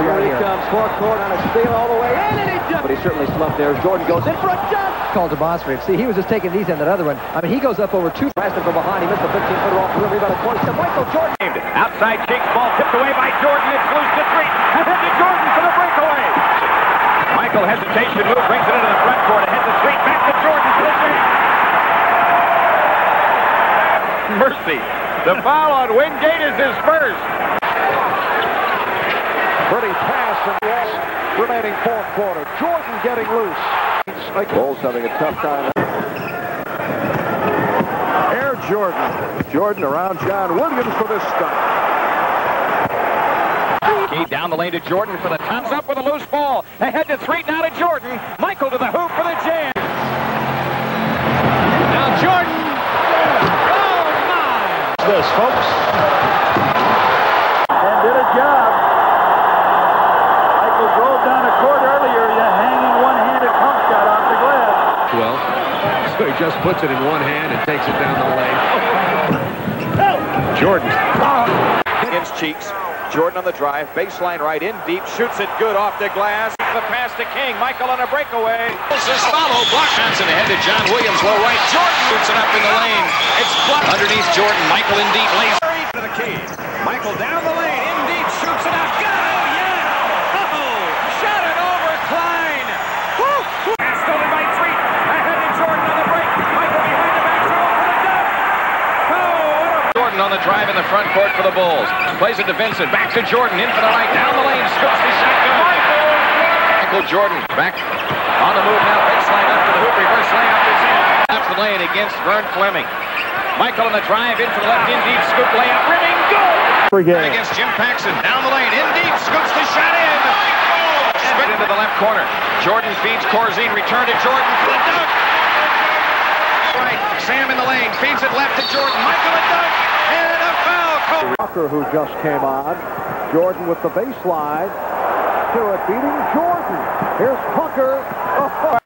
you Here right he here. comes, forecourt on a steal all the way in, and he jumps. But he certainly slumped there. Jordan goes in for a jump. Called demonstrative. See, he was just taking these and that other one. I mean, he goes up over two. Preston from behind. He missed the 15-footer off the rim. Rebound at 20 to Michael Jordan. Outside Cheeks, ball tipped away by Jordan. It's loose to three. Ahead to Jordan for the breakaway. Michael hesitation move, brings it into the front court. Ahead to three, back to Jordan for the jam. Mercy. The foul on Wingate is his first. Pretty pass from West. Remaining fourth quarter. Jordan getting loose. Bulls having a tough time. Air Jordan. Jordan around John Williams for this stop. Key down the lane to Jordan for the tops up with a loose ball. Ahead to three, now to Jordan. Michael to the hoop for the jam. Now Jordan. Oh, my. This, folks. and did a job. Michael drove down the court earlier, the hanging one-handed pump shot off the glass. Well, so he just puts it in one hand and takes it down the lane. Jordan. Against Cheeks. Jordan on the drive. Baseline right in deep. Shoots it good off the glass. The pass to King. Michael on a breakaway. His follow. Block Johnson ahead to John Williams. Low right. Jordan boots it up in the lane. It's blocked underneath Jordan. Michael in deep. Lays to the key. Michael down the lane. In deep. Shoots it up. Go! Yeah! Oh! Shot it over Kleine. Woo! Pass stolen by three. Ahead to Jordan on the break. Michael behind the back throw for the dunk. Oh! What a Jordan on the drive in the front court for the Bulls. Plays it to Vincent. Back to Jordan. In for the right. Down the lane. Scoops the shot. Michael Jordan back on the move now. Baseline up to the hoop. Reverse layup is in. Left the lane against Vern Fleming. Michael on the drive. In for the left. In deep. Scoop layup. Rimming. Goal. against Jim Paxson. Down the lane. In deep. Scoops the shot in. Spin into the left corner. Jordan feeds Corzine. Return to Jordan for the dunk. Right. Sam in the lane. Feeds it left to Jordan. Michael a dunk. And a foul. Cole. Walker who just came on. Jordan with the baseline. To beating Jordan. Here's Tucker. Oh,